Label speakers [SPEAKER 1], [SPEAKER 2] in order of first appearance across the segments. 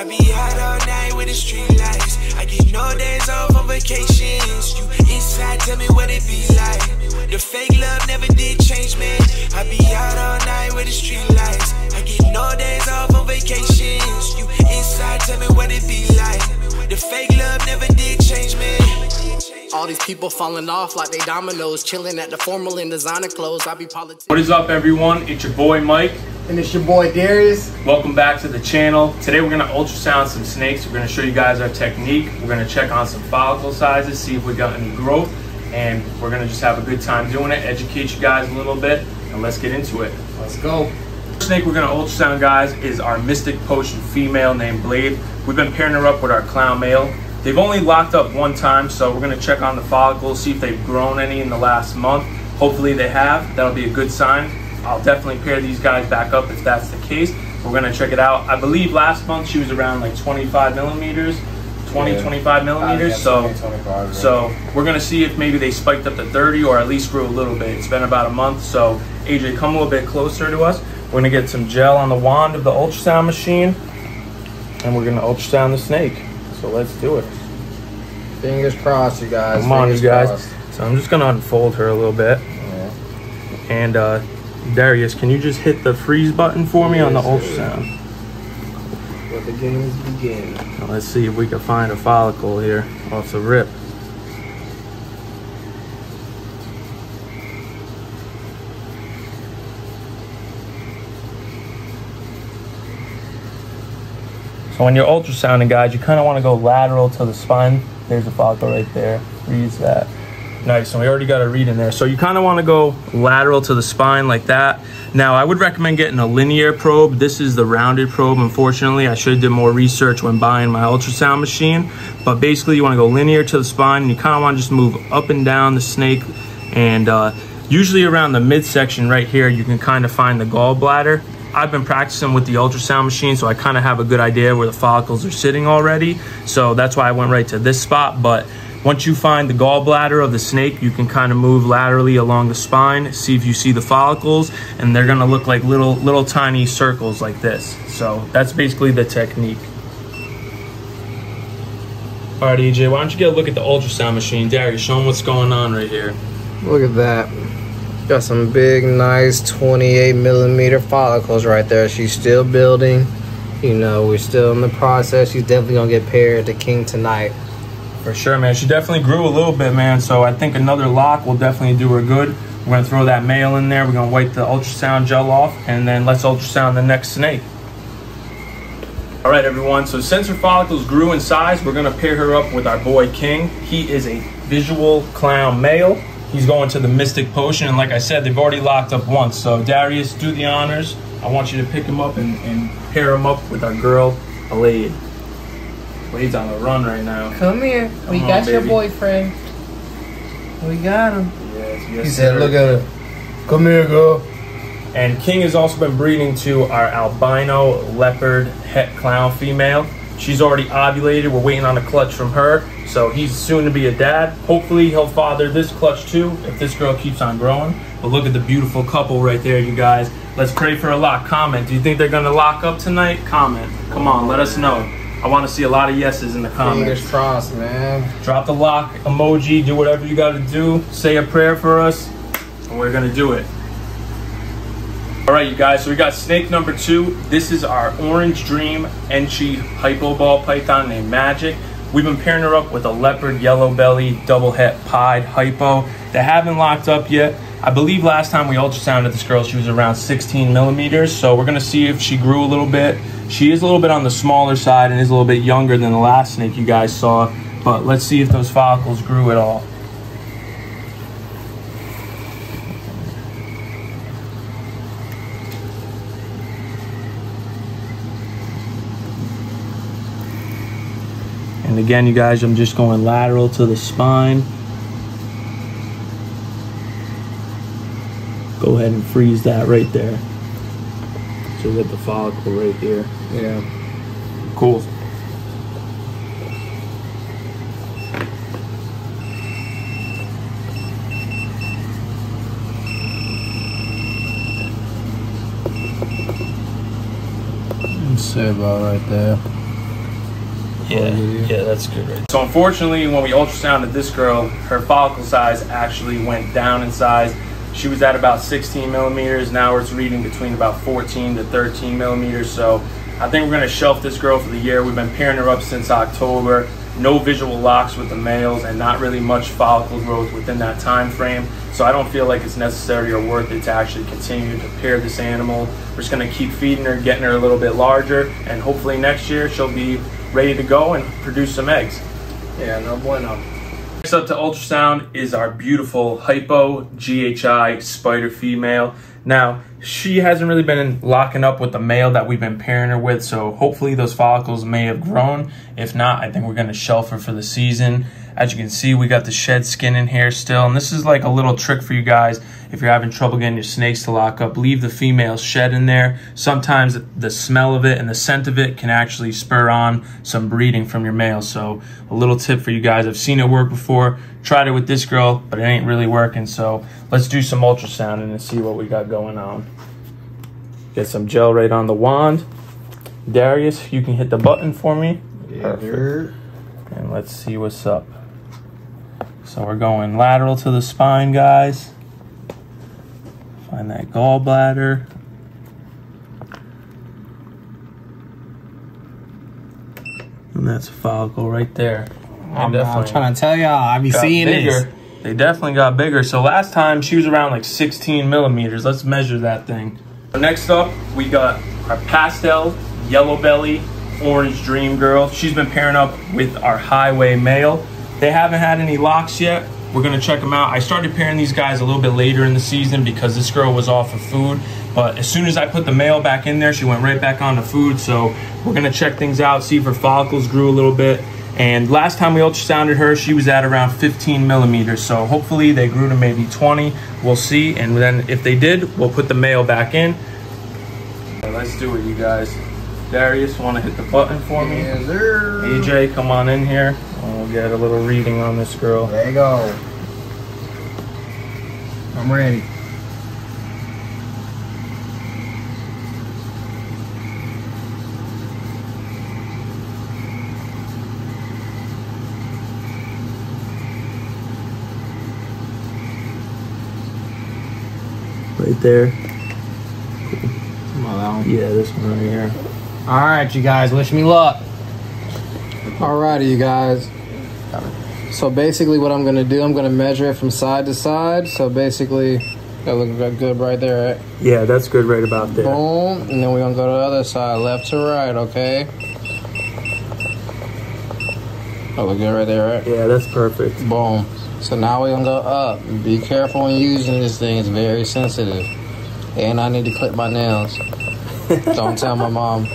[SPEAKER 1] I be out all night with the street lights. I get no days off on vacations. You inside, tell me what it be like. The fake love never did change me. I be out all night with the street lights. I get no days off on vacations. You inside, tell me what it be like. The fake love never did change me.
[SPEAKER 2] All these people falling off like they dominoes, chilling at the formal and designer clothes. I be politics.
[SPEAKER 3] What is up, everyone? It's your boy Mike.
[SPEAKER 4] And it's your boy Darius.
[SPEAKER 3] Welcome back to the channel. Today we're gonna ultrasound some snakes. We're gonna show you guys our technique. We're gonna check on some follicle sizes, see if we got any growth, and we're gonna just have a good time doing it, educate you guys a little bit, and let's get into it.
[SPEAKER 4] Let's go.
[SPEAKER 3] First snake we're gonna ultrasound, guys, is our Mystic Potion female named Blade. We've been pairing her up with our clown male. They've only locked up one time, so we're gonna check on the follicles, see if they've grown any in the last month. Hopefully they have. That'll be a good sign. I'll definitely pair these guys back up if that's the case. We're gonna check it out. I believe last month she was around like 25 millimeters, 20,
[SPEAKER 4] Yeah.
[SPEAKER 3] 25 millimeters.
[SPEAKER 4] yeah,
[SPEAKER 3] so,
[SPEAKER 4] 20, 25,
[SPEAKER 3] so we're gonna see if maybe they spiked up to 30 or at least grew a little bit. It's been about a month, so AJ, come a little bit closer to us. We're gonna get some gel on the wand of the ultrasound machine, and we're gonna ultrasound the snake. So let's do it.
[SPEAKER 4] Fingers crossed, you guys.
[SPEAKER 3] Come on, you guys.
[SPEAKER 4] crossed.
[SPEAKER 3] So I'm just gonna unfold her a little bit.
[SPEAKER 4] Yeah.
[SPEAKER 3] And uh, Darius, can you just hit the freeze button for me on the ultrasound?
[SPEAKER 4] Let the games begin.
[SPEAKER 3] Now, let's see if we can find a follicle here off the rip. So when you're ultrasounding, guys, you kind of want to go lateral to the spine. There's a follicle right there. Reads that. Nice, and we already got a read in there. So you kind of want to go lateral to the spine like that. Now, I would recommend getting a linear probe. This is the rounded probe, unfortunately. I should have did more research when buying my ultrasound machine. But basically, you want to go linear to the spine, and you kind of want to just move up and down the snake. And uh, usually around the midsection right here, you can kind of find the gallbladder. I've been practicing with the ultrasound machine, so I kind of have a good idea where the follicles are sitting already. So that's why I went right to this spot. But once you find the gallbladder of the snake, you can kind of move laterally along the spine, see if you see the follicles, and they're gonna look like little, little tiny circles like this. So that's basically the technique. All right, EJ, why don't you get a look at the ultrasound machine? Darius, show them what's going on right here.
[SPEAKER 4] Look at that. Got some big, nice 28 millimeter follicles right there. She's still building. You know, we're still in the process. She's definitely gonna get paired to King tonight.
[SPEAKER 3] For sure, man. She definitely grew a little bit, man. So I think another lock will definitely do her good. We're gonna throw that male in there. We're gonna wipe the ultrasound gel off, and then let's ultrasound the next snake. All right, everyone. So since her follicles grew in size, we're gonna pair her up with our boy King. He is a visual clown male. He's going to the Mystic Potion, and like I said, they've already locked up once. So Darius, do the honors. I want you to pick him up and, and pair him up with our girl, Blade. Blade's on the run right now.
[SPEAKER 4] Come here.
[SPEAKER 3] we Come got on, your
[SPEAKER 4] boyfriend. We got him.
[SPEAKER 3] Yes, yes,
[SPEAKER 4] He said,
[SPEAKER 3] sir.
[SPEAKER 4] look at her. Come here, girl.
[SPEAKER 3] And King has also been breeding to our albino leopard het clown female. She's already ovulated. We're waiting on a clutch from her. So he's soon to be a dad. Hopefully he'll father this clutch too if this girl keeps on growing. But look at the beautiful couple right there, you guys. Let's pray for a lock. Comment. Do you think they're gonna lock up tonight? Comment. Come on, let us know. I want to see a lot of yeses in the comments.
[SPEAKER 4] Fingers crossed, man.
[SPEAKER 3] Drop the lock emoji, do whatever you gotta do. Say a prayer for us, and we're gonna do it. All right, you guys, so we got snake number two. This is our Orange Dream Enchi Hypo Ball Python named Magic. We've been pairing her up with a leopard yellow belly double het pied hypo. They haven't locked up yet. I believe last time we ultrasounded this girl, she was around 16 millimeters. So we're gonna see if she grew a little bit. She is a little bit on the smaller side and is a little bit younger than the last snake you guys saw. But let's see if those follicles grew at all. And again, you guys, I'm just going lateral to the spine. Go ahead and freeze that right there. So you get the follicle right here.
[SPEAKER 4] Yeah.
[SPEAKER 3] Cool.
[SPEAKER 4] Say about right there.
[SPEAKER 3] Yeah, yeah, that's good. Right. So unfortunately, when we ultrasounded this girl, her follicle size actually went down in size. She was at about 16 millimeters. Now it's reading between about 14 to 13 millimeters. So I think we're gonna shelf this girl for the year. We've been pairing her up since October. No visual locks with the males and not really much follicle growth within that time frame. So I don't feel like it's necessary or worth it to actually continue to pair this animal. We're just gonna keep feeding her, getting her a little bit larger, and hopefully next year she'll be ready to go and produce some eggs.
[SPEAKER 4] Yeah, no bueno.
[SPEAKER 3] Next up to ultrasound is our beautiful Hypo GHI spider female. Now, she hasn't really been locking up with the male that we've been pairing her with, so hopefully those follicles may have grown. If not, I think we're gonna shelf her for the season. As you can see, we got the shed skin in here still, and this is like a little trick for you guys. If you're having trouble getting your snakes to lock up, leave the female shed in there. Sometimes the smell of it and the scent of it can actually spur on some breeding from your male. So a little tip for you guys. I've seen it work before. Tried it with this girl, but it ain't really working. So let's do some ultrasound and see what we got going on. Get some gel right on the wand. Darius, you can hit the button for me.
[SPEAKER 4] Yeah, dude.
[SPEAKER 3] And let's see what's up. So we're going lateral to the spine, guys. Find that gallbladder. And that's a follicle right there.
[SPEAKER 4] I'm, I'm trying to tell y'all, I be seeing
[SPEAKER 3] bigger.
[SPEAKER 4] this.
[SPEAKER 3] They definitely got bigger. So last time she was around like 16 millimeters. Let's measure that thing. Next up, we got our pastel yellow belly orange dream girl. She's been pairing up with our highway male. They haven't had any locks yet. We're gonna check them out. I started pairing these guys a little bit later in the season because this girl was off of food. But as soon as I put the male back in there, she went right back on the food. So we're gonna check things out, see if her follicles grew a little bit. And last time we ultrasounded her, she was at around 15 millimeters. So hopefully they grew to maybe 20. We'll see. And then if they did, we'll put the male back in. Let's do it, you guys. Darius, want to hit the button for me?
[SPEAKER 4] Yes, sir.
[SPEAKER 3] AJ, come on in here. We'll get a little reading on this girl.
[SPEAKER 4] There you go. I'm ready.
[SPEAKER 3] Right there.
[SPEAKER 4] Come on, that one.
[SPEAKER 3] Yeah, this one right here.
[SPEAKER 4] All right, you guys, wish me luck. Alrighty, you guys. So basically, what I'm gonna do, I'm gonna measure it from side to side. So basically, that looks good- good right there, right?
[SPEAKER 3] Yeah, that's good right about there.
[SPEAKER 4] Boom, and then we're gonna go to the other side, left to right, okay? That look good right there, right?
[SPEAKER 3] Yeah, that's perfect.
[SPEAKER 4] Boom. So now we're gonna go up. Be careful when using this thing; it's very sensitive. And I need to clip my nails. Don't tell my mom.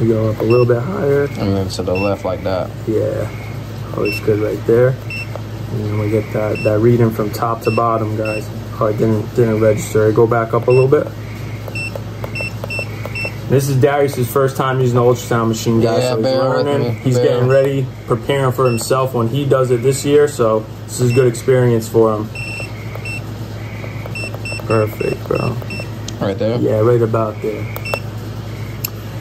[SPEAKER 3] We go up a little bit higher.
[SPEAKER 4] And then to the left like that.
[SPEAKER 3] Yeah, always good right there. And then we get that, that reading from top to bottom, guys. Oh, it didn't, didn't register. Go back up a little bit. This is Darius' first time using the ultrasound machine, guys.
[SPEAKER 4] Yeah,
[SPEAKER 3] so he's learning. He's
[SPEAKER 4] Bear.
[SPEAKER 3] getting ready, preparing for himself when he does it this year. So this is a good experience for him. Perfect, bro.
[SPEAKER 4] Right there.
[SPEAKER 3] Yeah, right about there.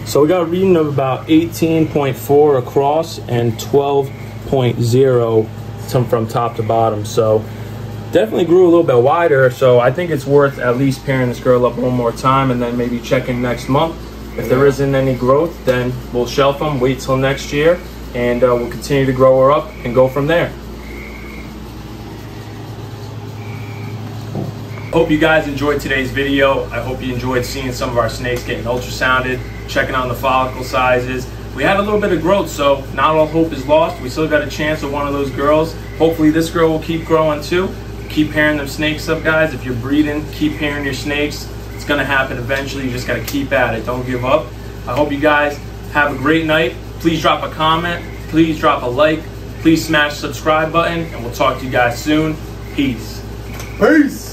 [SPEAKER 3] So we got a reading of about 18.4 across and 12.0 to- from top to bottom. So definitely grew a little bit wider. So I think it's worth at least pairing this girl up one more time and then maybe checking next month. If there isn't any growth, then we'll shelf them, wait till next year, and uh, we'll continue to grow her up and go from there. Hope you guys enjoyed today's video. I hope you enjoyed seeing some of our snakes getting ultrasounded, checking on the follicle sizes. We had a little bit of growth, so not all hope is lost. We still got a chance of one of those girls. Hopefully this girl will keep growing too. Keep pairing them snakes up, guys. If you're breeding, keep pairing your snakes. It's gonna happen eventually. You just gotta keep at it. Don't give up. I hope you guys have a great night. Please drop a comment. Please drop a like. Please smash the subscribe button, and we'll talk to you guys soon. Peace.
[SPEAKER 4] Peace.